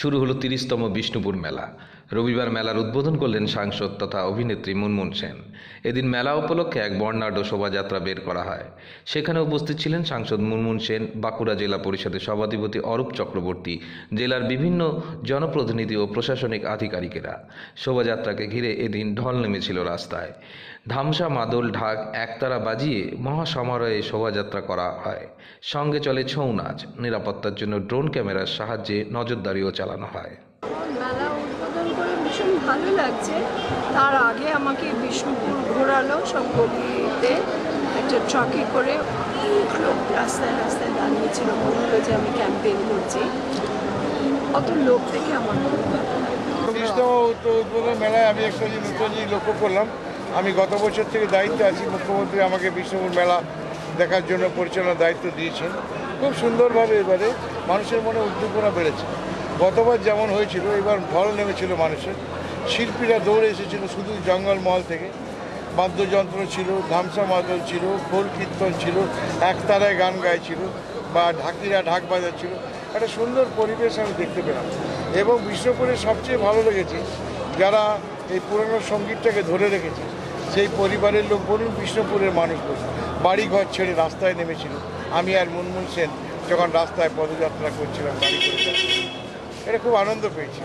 শুরু হলো তিরিশতম বিষ্ণুপুর মেলা। রবিবার মেলার উদ্বোধন করলেন সাংসদ তথা অভিনেত্রী মুনমুন সেন। এদিন মেলা উপলক্ষে এক বর্ণাঢ্য শোভাযাত্রা বের করা হয়। সেখানে উপস্থিত ছিলেন সাংসদ মুনমুন সেন, বাঁকুড়া জেলা পরিষদের সভাধিপতি অরূপ চক্রবর্তী, জেলার বিভিন্ন জনপ্রতিনিধি ও প্রশাসনিক আধিকারিকেরা। শোভাযাত্রাকে ঘিরে এদিন ঢল নেমেছিল রাস্তায়। ধামসা, মাদল, ঢাক একতারা বাজিয়ে মহাসমারোহে শোভাযাত্রা করা হয়। সঙ্গে চলে ছৌ নাচ। নিরাপত্তার জন্য ড্রোন ক্যামেরার সাহায্যে নজরদারিও চালানো হয়। উদ্বোধন করে ভীষণ ভালো লাগছে। তার আগে আমাকে বিষ্ণুপুর ঘোরালো সব গলিতে। একটা ট্রাকে করে অনেক লোক রাস্তায় রাস্তায় দাঁড়িয়েছিল। হলো যে আমি ক্যাম্পেইন করছি। অত লোক দেখে আমার উদ্বোধন মেলায় আমি একটা নতুন লক্ষ্য করলাম। আমি গত বছর থেকে দায়িত্বে আছি। মুখ্যমন্ত্রী আমাকে বিষ্ণুপুর মেলা দেখার জন্য পরিচালনার দায়িত্ব দিয়েছেন। খুব সুন্দরভাবে এবারে মানুষের মনে উদ্দীপনা বেড়েছে। গতবার যেমন হয়েছিল, এবার ঢল নেমেছিল মানুষের। শিল্পীরা দৌড়ে এসেছিল শুধু জঙ্গলমহল থেকে। বাদ্যযন্ত্র ছিল ধামসা মাদল ছিল, খোল কীর্তন ছিল, একতারায় গান গাইছিল বা ঢাকিরা ঢাক বাজাচ্ছিল। একটা সুন্দর পরিবেশ আমি দেখতে পেলাম। এবং বিষ্ণুপুরের সবচেয়ে ভালো লেগেছে, যারা এই পুরনো সঙ্গীতটাকে ধরে রেখেছে, সেই পরিবারের লোক বলুন বিষ্ণুপুরের মানুষ বলুন বাড়িঘর ছেড়ে রাস্তায় নেমেছিল। আমি আর মুনমুন সেন যখন রাস্তায় পদযাত্রা করছিলাম করে Era como o do peixe.